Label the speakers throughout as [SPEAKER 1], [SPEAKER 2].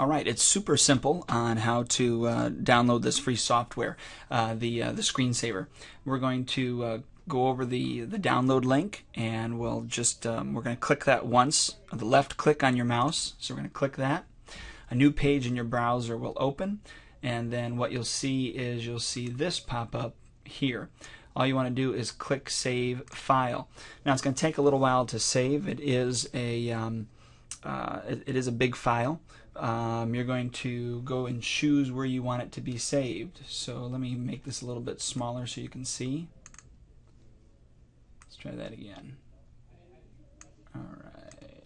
[SPEAKER 1] All right, it's super simple on how to uh, download this free software, uh, the uh, the screensaver. We're going to uh, go over the the download link, and we'll just um, we're going to click that once. The left click on your mouse, so we're going to click that. A new page in your browser will open, and then what you'll see is you'll see this pop up here. All you want to do is click Save File. Now it's going to take a little while to save. It is a um, uh, it, it is a big file. Um, you're going to go and choose where you want it to be saved. So let me make this a little bit smaller so you can see. Let's try that again. All right.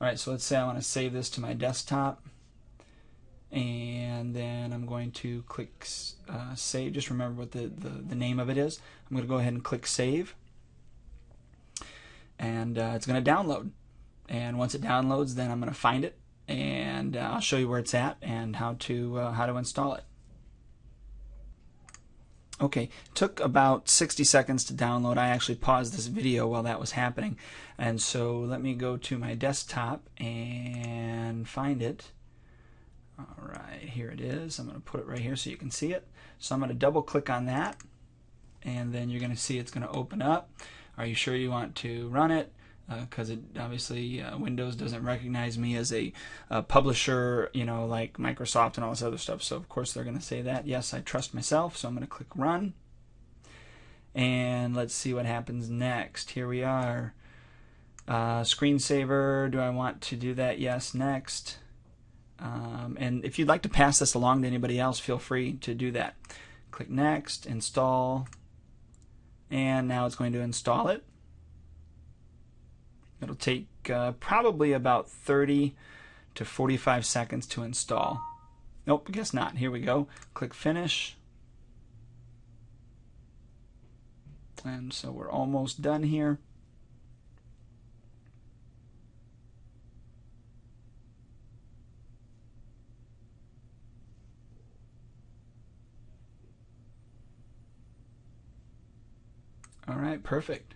[SPEAKER 1] All right, so let's say I want to save this to my desktop. And then I'm going to click uh, save. Just remember what the, the, the, name of it is. I'm going to go ahead and click save. And uh, it's going to download. And once it downloads, then I'm going to find it and uh, I'll show you where it's at and how to uh, how to install it. Okay, took about 60 seconds to download. I actually paused this video while that was happening. And so let me go to my desktop and find it. All right, here it is. I'm going to put it right here so you can see it. So I'm going to double click on that and then you're going to see it's going to open up. Are you sure you want to run it? Because uh, it obviously uh, Windows doesn't recognize me as a, a, publisher, you know, like Microsoft and all this other stuff. So of course they're going to say that. Yes, I trust myself, so I'm going to click Run. And let's see what happens next. Here we are. Uh, screensaver. Do I want to do that? Yes. Next. Um, and if you'd like to pass this along to anybody else, feel free to do that. Click Next. Install. And now it's going to install it. It'll take uh, probably about 30 to 45 seconds to install. Nope, I guess not. Here we go. Click Finish. And so we're almost done here. All right, perfect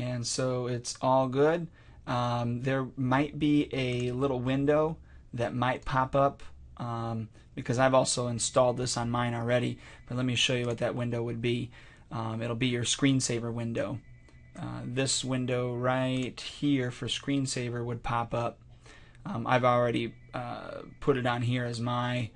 [SPEAKER 1] and so it's all good. Um, there might be a little window that might pop up um, because I've also installed this on mine already. But let me show you what that window would be. Um, it'll be your screensaver window. Uh, this window right here for screensaver would pop up. Um, I've already uh, put it on here as my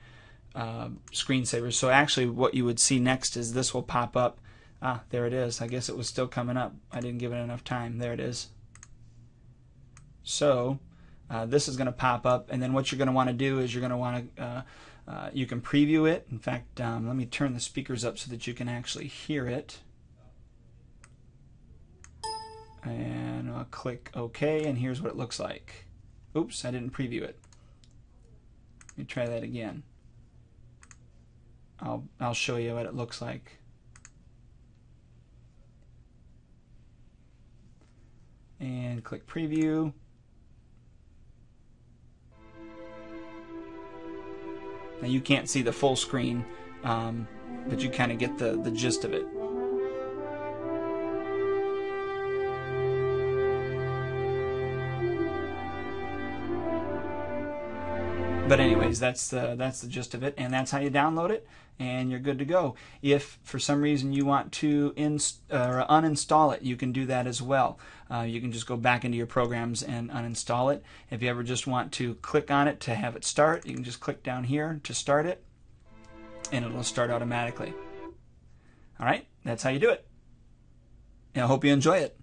[SPEAKER 1] uh, screensaver. So actually what you would see next is this will pop up Ah, there it is. I guess it was still coming up. I didn't give it enough time. There it is. So uh, this is going to pop up, and then what you're going to want to do is you're going to want to uh, uh, you can preview it. In fact, um, let me turn the speakers up so that you can actually hear it. And I'll click OK, and here's what it looks like. Oops, I didn't preview it. Let me try that again. I'll I'll show you what it looks like. And click preview. Now you can't see the full screen, um, but you kind of get the, the gist of it. But anyways, that's the that's the gist of it, and that's how you download it, and you're good to go. If for some reason you want to inst uninstall it, you can do that as well. Uh, you can just go back into your programs and uninstall it. If you ever just want to click on it to have it start, you can just click down here to start it, and it'll start automatically. All right, that's how you do it. And I hope you enjoy it.